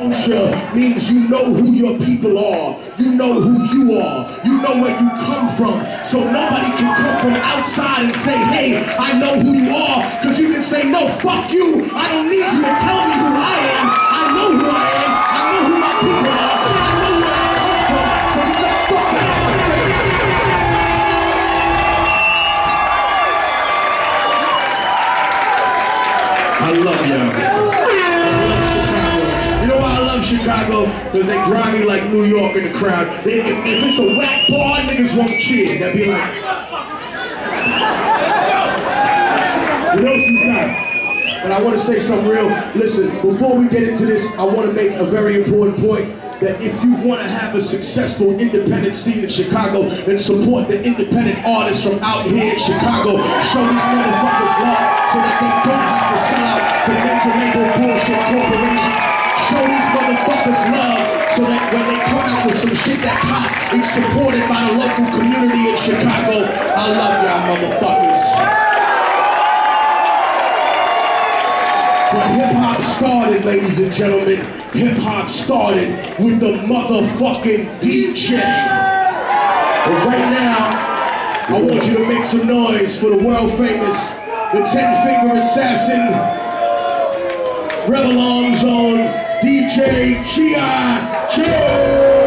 Means you know who your people are. You know who you are. You know where you come from. So nobody can come from outside and say, hey, I know who you are. Because you can say, no, fuck you. I don't need you to tell me who I am. I know who I am. I know who my people are. I know where I love y'all. Chicago? Because they grimy like New York in the crowd. They, if, if it's a whack bar, niggas won't cheer. They'll be like, what else you got? But I want to say something real. Listen, before we get into this, I want to make a very important point that if you want to have a successful independent scene in Chicago, then support the independent artists from out here in Chicago. Show these motherfuckers love so that they it's supported by the local community in Chicago. I love y'all motherfuckers. But hip hop started, ladies and gentlemen. Hip hop started with the motherfucking DJ. But right now, I want you to make some noise for the world famous, the Ten Finger Assassin, Rebel on DJ G.I. Joe.